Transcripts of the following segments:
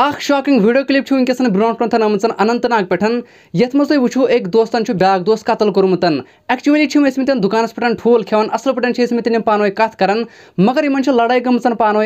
अख shocking video clip वनकस bro कुन आम अनंत नाग पे ये मज वो एक दोस्तन ब्या दोस्त कतल कोर्मुत एक्चुअली दुकान पे ठूल खेवान असल पे पान कत कर मगर इन लड़ाई गम पान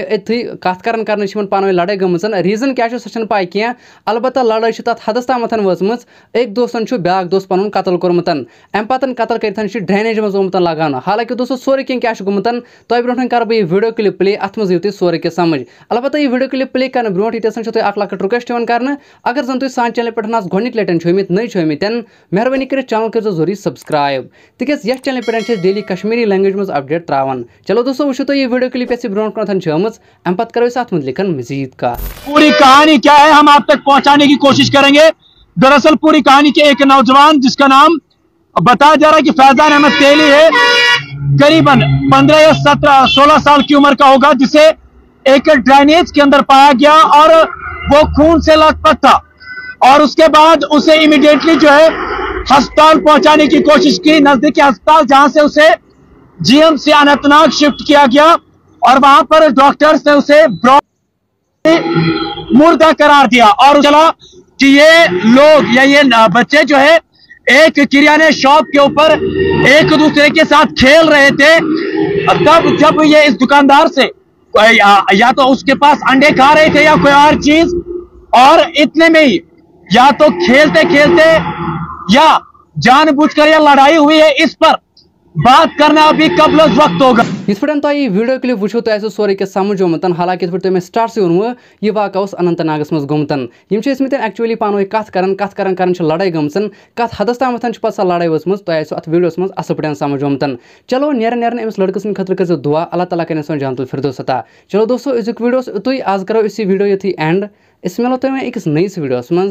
कत कर पान लड़ाई गम रीजन क्या सह पाई कह अलबत् लड़ाई तथ हदस तम वचम एक दोस्तन ब्या दोस्त पन कतल कोर्मुत अम पे कतल कर ड्रेनेज मज ओमुत लगान। हालाँकि दोस्तों सोरे क्या गुमुत तुम ब्रो कर वीडियो क्लिप प्ले अत सोरे कह समझ। अलबत् वीडियो क्लिप प्ले कर ब्रो ये अख लकट रिक्वेस्ट कर अगर जन तुम सान चैनल पे गोनिक लटन छमित नई छमित मेहरबानी कर चैनल कर ज़रूरी सब्सक्राइब तिकाज यथ चैनल पे डेली कश्मीरी लैंग्वेज मज अपडेट त्रावान। चलो दोस्तों वो तो ये वीडियो क्लिप ऐसे ब्रो कुन छमच अम पे करो अत मुतलिकन मजीद का। पूरी कहानी क्या है, हम आप तक पहुँचाने की कोशिश करेंगे। दरअसल पूरी कहानी के एक नौजवान, जिसका नाम बताया जा रहा है कि फैजान अहमद तेली है, करीबन पंद्रह या सत्रह, सोलह साल की उम्र का होगा, जिसे एक ड्रेनेज के अंदर पाया गया और वो खून से लथपथ था और उसके बाद उसे इमिडिएटली जो है अस्पताल पहुँचाने की कोशिश की। नजदीकी अस्पताल जहाँ से उसे जीएम से अनंतनाग शिफ्ट किया गया और वहाँ पर डॉक्टर्स ने उसे मुर्दा करार दिया और चला कि ये लोग या ये बच्चे जो है, एक किराने शॉप के ऊपर एक दूसरे के साथ खेल रहे थे। तब जब ये इस दुकानदार से या तो उसके पास अंडे खा रहे थे या कोई और चीज़ और इतने में ही, या तो खेलते खेलते, या जानबूझकर या लड़ाई हुई है इस पर बात करना अभी कब वक्त होगा। इस पे तुम वीडियो क्लिप वो तो सोरे के समझ ओमुत हालाँकि पे तुम स्टार्ट से वो यह वाक़ अनंत नागस मज गोमुत एक्चुअली पान कथ कर कत कर कर लड़ाई गम कत हदस तम पे लड़ाई वचम तुम अत वीडियो मज असल पे समझ ओमुत चलो, नेर नेर अमिस लड़क सद खतर कर दुआ, अल्लाह तला कर सो जानत फिरदोस अता चलो दोस्तों अजुक वीडियो तुम आज करो, इस वीडियो ये एंड इस मिलो तुम अकिस नईस वीडियो मज